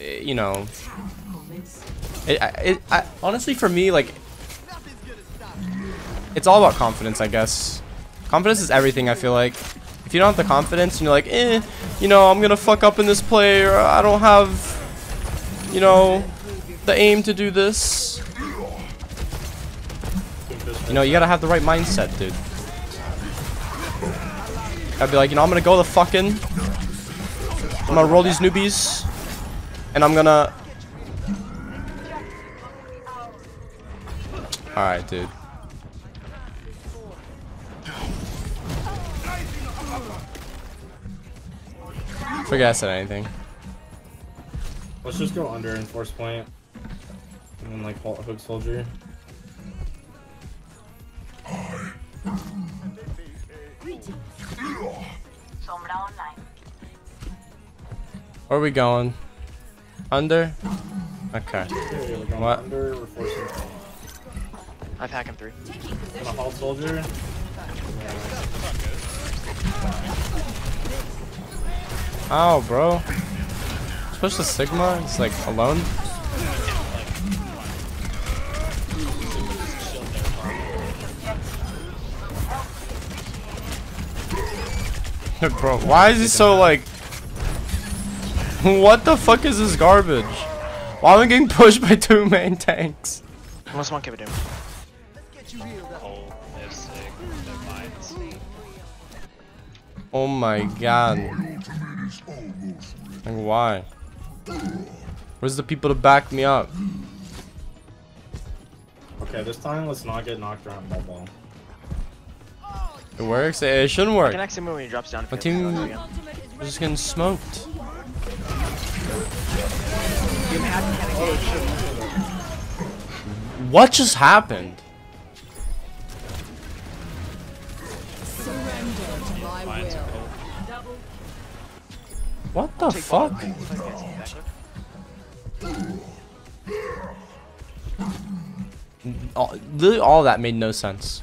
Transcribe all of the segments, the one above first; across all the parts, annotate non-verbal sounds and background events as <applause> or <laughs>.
you know, it, it, I, honestly for me, like, it's all about confidence, I guess. Confidence is everything, I feel like. If you don't have the confidence and you're like, eh, you know, I'm gonna fuck up in this play, or I don't have, you know, the aim to do this. You know, you gotta have the right mindset, dude. I'd be like, you know, I'm gonna go the fucking. I'm gonna roll these newbies. And I'm gonna. Alright, dude. Forget I said anything. Let's just go under and force plant. And then like hol- hook soldier. Where are we going? Under? Okay. Okay, we're going What? under, we're forcing. I pack him three. Gonna halt soldier. Ow, bro. Push the Sigma? It's like alone? <laughs> bro, why is he so like. <laughs> What the fuck is this garbage? Why am I getting pushed by two main tanks? Unless one give it to him. Whole F6, no mines. Oh my god. Like, why? Where's the people to back me up? Okay, this time let's not get knocked around by ball. It works? It shouldn't I work. can actually move when he drops down. My to team- go again. We're just getting smoked. What just happened? Mines are cold. What the fuck? All, literally all that made no sense.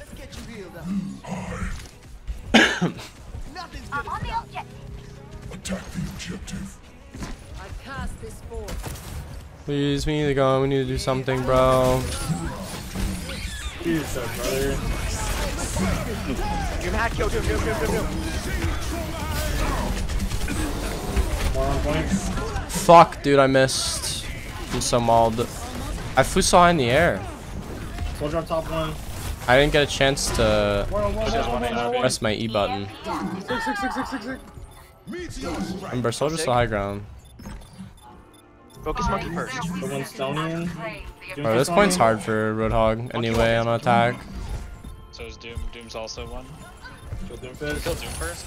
<coughs> Please, we need to go. We need to do something, bro. Dude, so brother. Doom hack, yo, doom, doom, doom, doom, doom. More on. Fuck, dude, I missed. I'm so mauled. I Fusaw in the air. Soldier up top one. I didn't get a chance to More on one. Just More one on one. HP. press my E button. Remember, Soldier's still high ground. Focus monkey first. The one Stonian. Bro, this point's hard for Roadhog anyway on attack. So is Doom. Doom's also one. Kill Doomfist. Kill Doom first.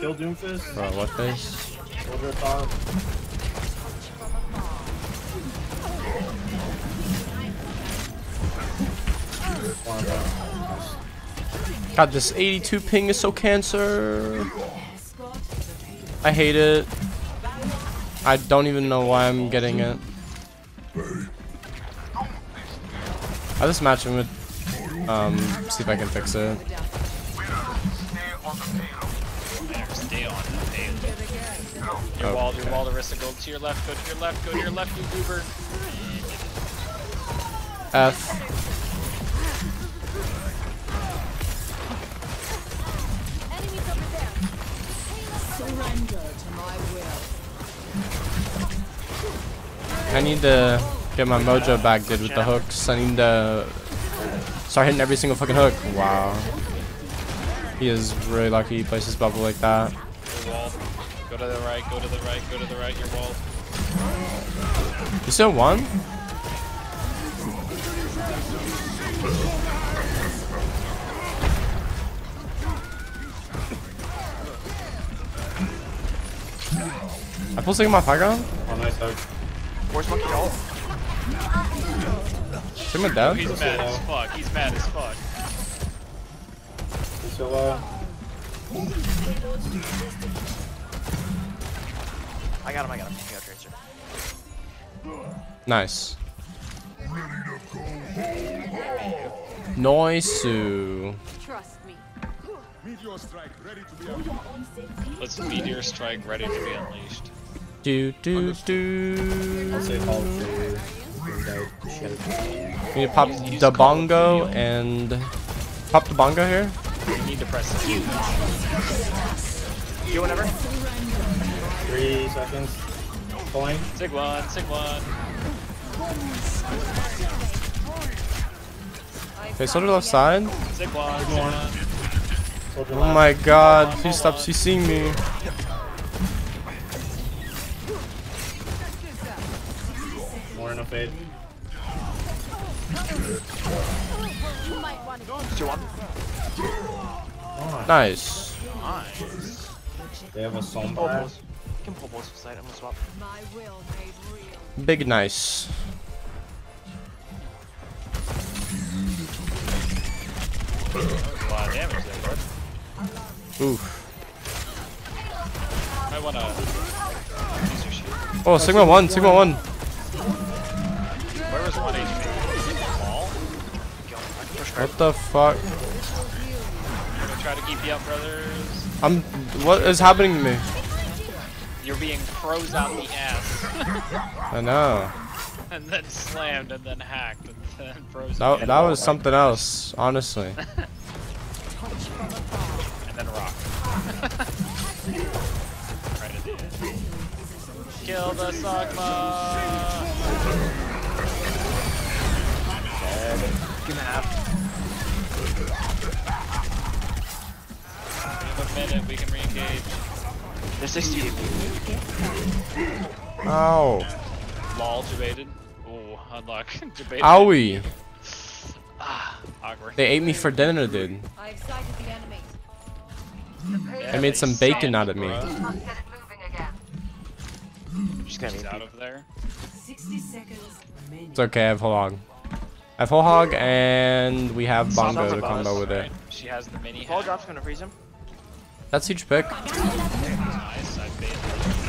Kill Doomfist. Bro, what face? Soldier up top. More on point. God, this 82 ping is so cancer. I hate it. I don't even know why I'm getting it. I just match him with, um, see if I can fix it. There, stay on. Your wall, your wall, Arista, go to your left, go to your left, go to your left, you goober. F. need to get my mojo back, dude, with the hooks. I need to start hitting every single fucking hook. Wow. He is really lucky he placed his bubble like that. Go to the right, go to the right, go to the right, your wall. You still won? I pulled Sigma off high ground? Oh, nice hug. Force monkey ult. Sigma Oh, dead? he's mad as fuck. He's mad as fuck. Priscilla. Uh, I got him, I got him. I got Tracer. Nice. Nice. Trust me. Meteor strike ready to be unleashed. Let's meteor strike ready to be unleashed. Do do I'll do. say Hall for window. Shit. We need to pop the bongo and pop the bongo here. You need to press the Q. Do whatever. Three seconds. Pulling. Sig one, sig one. Okay, soldier left side. Sig one, sig one. one. Oh my god, please stop CCing me. Nice. Nice. they have a Pull Sombra. both. Can pull both side. I'm gonna swap. my will made real. Big nice. A lot of damage there, bud. Oof. Might wanna use your shield. Oh, Sigma 1, Sigma 1. Where was one HP? Wall? Push card. What the fuck? I'm gonna try to keep you up, brothers. I'm. What is happening to me? You're being froze out the ass. <laughs> I know. and then slammed and then hacked and then <laughs> frozen That, that was something else, honestly. <laughs> and then rock. right at the end. Kill the Sigma! Give him half. Minute, we can re-engage. There's 60 DP. Ow. Lol, debated. Ooh, unlock. <laughs> debated. Owie. Ah, awkward. They ate me for dinner, dude. I've sighted the enemy. Yeah, They made some bacon out of me. bruh. Let's get it moving again. She's gonna She's need out of there. 60 seconds. It's okay, I have whole hog. I have whole hog and we have bongo to combo with it. Right. She has the mini Paul hat. drop's gonna freeze him. That's huge pick. Nice, I baited.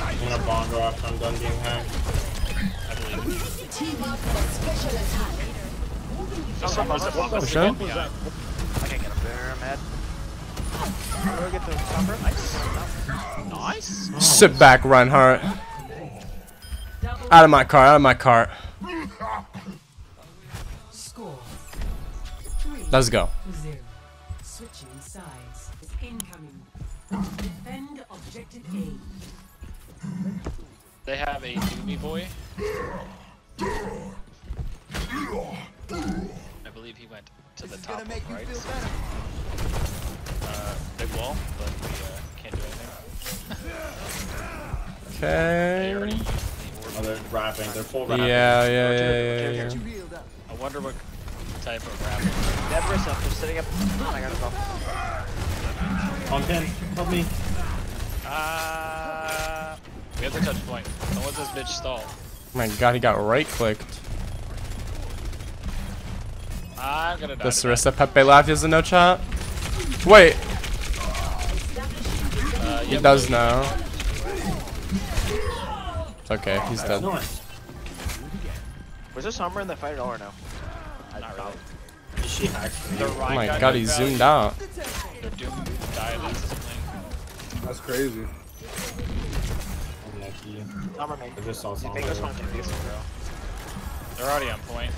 I'm gonna bongo after I'm done being hacked. I believe. Just Someone was above above us. us. Sure. Yeah. I can't get up there, I'm mad. How do get the stopper? Nice. Nice. <laughs> Sit back, Reinhardt. Out of my car, out of my cart. Score. Three Let's go. zero. They have a Doomy boy. I believe he went to the top right. Uh, big wall, but we uh, can't do anything. <laughs> Okay. already Oh, they're rapping. They're full Yeah, rapping. yeah, yeah, yeah, yeah. I wonder what type of rap. They up. They're sitting up. Oh my god, it's off. On pin. Help me. Ah, we have the touch point. Don't let this bitch stall. Oh my god, he got right clicked. I'm gonna die. Does. Sarissa Pepe laugh is in no chat? Wait, Uh, he does so- now. It's okay, he's dead. Nice. Was there somewhere in the fight at all or no? Not really. She hacked Oh my got god, he zoomed out. The Doom died instantly. That's crazy. I'm lucky. Sombra main. I just saw You something. think this one can be They're already on point.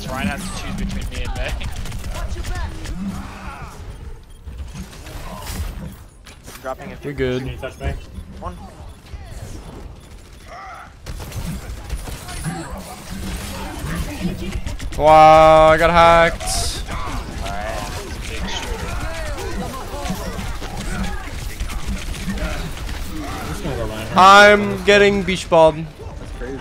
So Ryan has to choose between me and Mei. dropping it. You're Can good. you touch me? One. Wow, I got hacked. I'm just gonna go Reinhardt. I'm getting beach balled. That's crazy.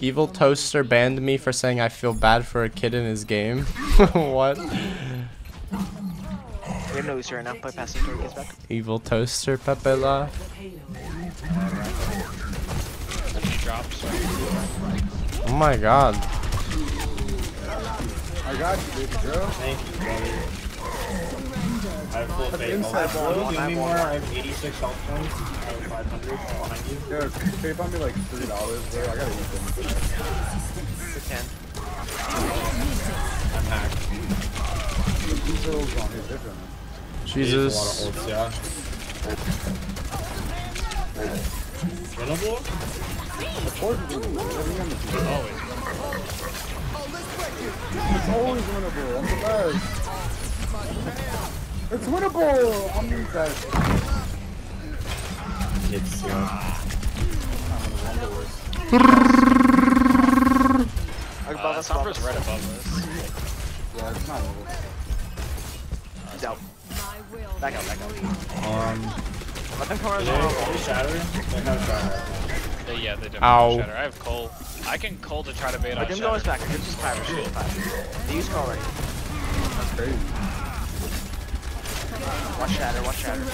Evil Toaster banned me for saying I feel bad for a kid in his game. <laughs> what? We have no Lucy now. Play passing until he gets back. Evil Toaster Pepe laugh. Oh my god. I got you, baby girl. Thank you, buddy. I have full faith. inside I ball. full I have anymore. I have 86 health points. I have 500 behind you. Yo, could you pay on me like three dollars, bro? I gotta eat them. For 10. I'm hacked. kills on his different. Jesus. A lot of ults, yeah. Winnable? Of course it's winnable. Every game is winnable. Always. It's always winnable. I'm the best. It's winnable. I'm the best. It's, yeah. Above Uh, us, above Sombra's us. right above us. Yeah, it's not winnable. He's out. Back out, back out. Um, Let them come around. do they, do they shatter? They have shatter. They, yeah, they definitely Ow. shatter. I have coal. I can coal to try to bait I on can go his shatter. back. I can just five. Shoot. They use call already. That's crazy. Watch shatter. Watch shatter.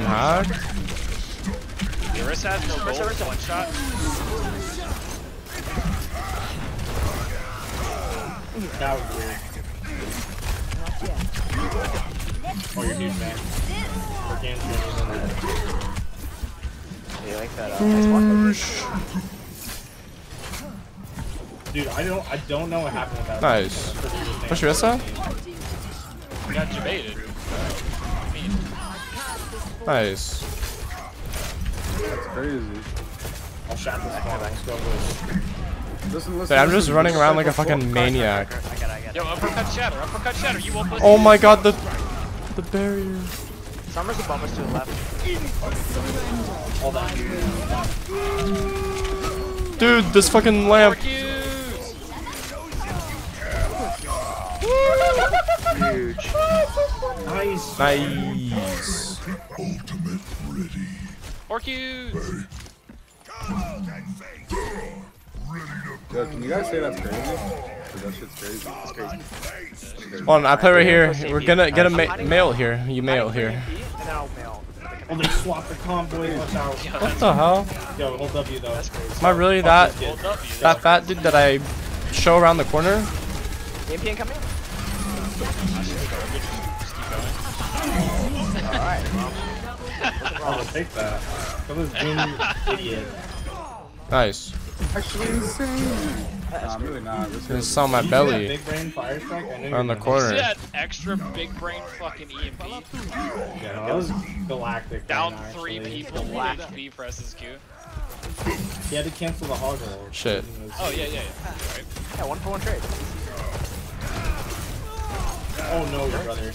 Knock. Orisa has no gold. Orisa, Orisa. One shot. That was weird. Oh, you're dude, man. Organic really Yeah, like that. Uh, nice. Dude, I don't, I don't know what happened with that. Nice. Push Rissa? We got debated. I mean, Nice. That's crazy. I'll shot this spawn. Let's go, boys. Listen, listen. Dude, I'm just listen, running around like a fucking maniac. I got it. I got yo, uppercut shatter. Uppercut shatter. You won't. Oh my god, the the barrier. Summer's above us to the left. All that. Dude, this fucking lamp. Huge. Nice. Nice. Ultimate ready. Orcus. Yo, can you guys say that's crazy? 'Cause that shit's crazy. That's crazy. Hold on, I play right here. We're gonna get a ma mail here. You mail here. And then I'll mail. Oh, they swapped the comp, boys. Out. What the hell? Yo, hold W though. Am I really that Fuck this Hold up, you. that fat dude that I show around the corner? EMP incoming? kid. Oh, take that. That was Doom idiot. Nice. Actually insane. Nah, I'm really not. This Gonna is sell my You see that belly Big brain fire strike. I knew on the corner. See that extra big brain fucking E EMP? Yeah, that was galactic. Down brain, three actually. people. HP presses Q. He had to cancel the hog roll. Shit. Oh yeah, yeah, yeah. Right. Yeah, one for one trade. Oh no, your brother.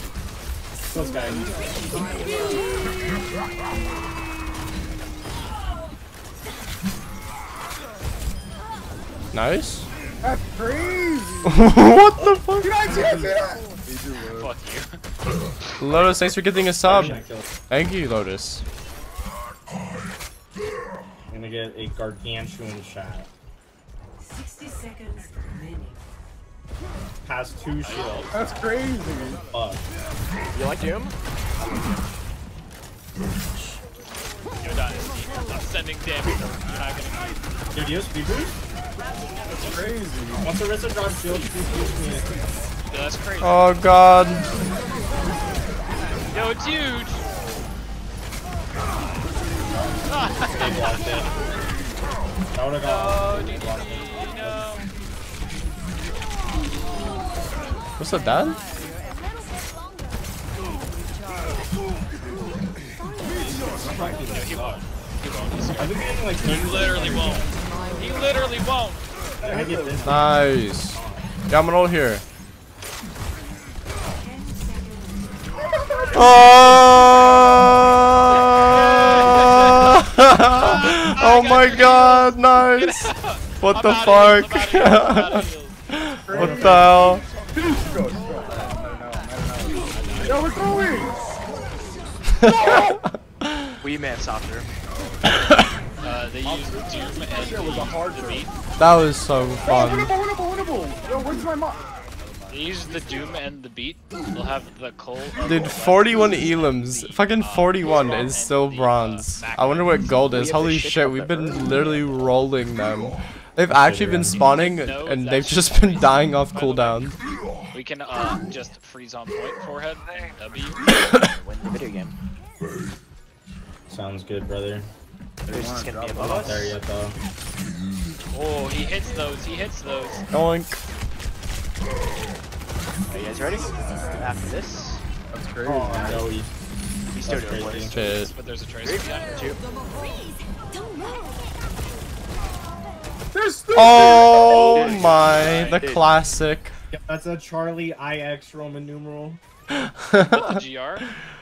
Those guys. Nice. That's crazy. <laughs> what the fuck? Did I just say that? Fuck you. Lotus, thanks for getting a sub. I'm gonna kill- Thank you, Lotus. I'm gonna get a gargantuan shot. 60 seconds remaining. Has two shields. That's crazy. Fuck. You like Doom? Yo, Dynasty. I'm sending damage. You're not gonna Dude, you have speed boost? That's crazy. Once Orisa drops shield, speed boost me. Yo, that's crazy. Oh god. Yo, it's huge. They blocked it. That would've Oh, gone. DDD, What's up, Dad? He won't. He won't. He's I've getting like He literally won't. He literally won't. I get this. Nice. Yeah, I'm an old here. Oh! <laughs> <laughs> oh my god, nice. What the fuck? I'm outta heals, <laughs> I'm outta heals. what the hell? Go, let's go. Yo, we're going. We may have softer. Uh, they use Doom and Shit was a hard the beat. That was so Oh, fun. winnable, winnable, winnable. Yo, where's my mom? They use the Doom and the beat. They'll have the Cole. uh, Dude, 41 elims. Fucking 41 is still bronze. I wonder what gold is. Holy shit, we've been literally rolling them. They've actually been spawning and they've just been dying off cooldown. We can uh, just freeze on point forehead. W. <coughs> Win the video game. Sounds good, brother. There's just gonna be above us. there yet, though. Oh, he hits those. He hits those. Oink. Are you guys ready? After this, That's crazy. Oh no, he. he's still doing crazy. boys. Shit. But there's a tracer. Three, Yeah. two, Don't move. This thing- Oh Dude. my, the classic. Yeah, that's a Charlie IX Roman numeral. <laughs> GR. <laughs>